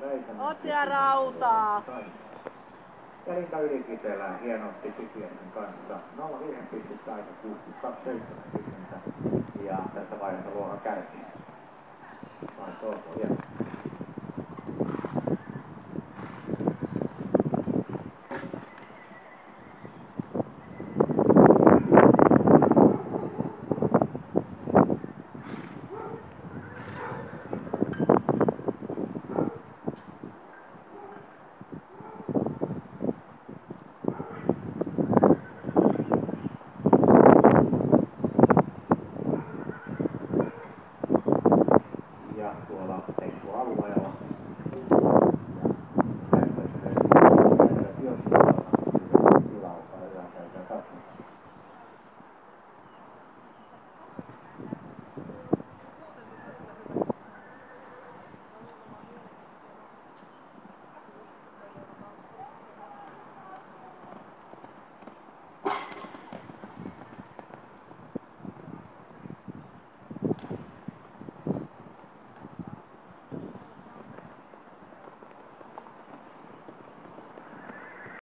Reikänen. Otsia rautaa. Ja Linda Ylikisellä hienosti Pikiäisen kanssa. 05 pistettä aika 62 Ja tässä vaiheessa luokan kärki. Vai hieno. about the things we're unaware.